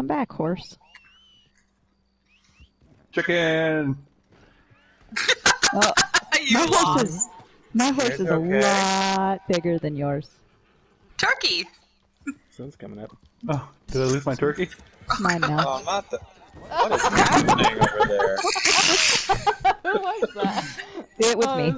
Come back, horse. Chicken. Oh, my horse is my horse is okay. a lot bigger than yours. Turkey. Sun's coming up. Oh, did I lose my turkey? Mine now. Oh, not the. What is happening over there? Who was that? Do it with Oh, me.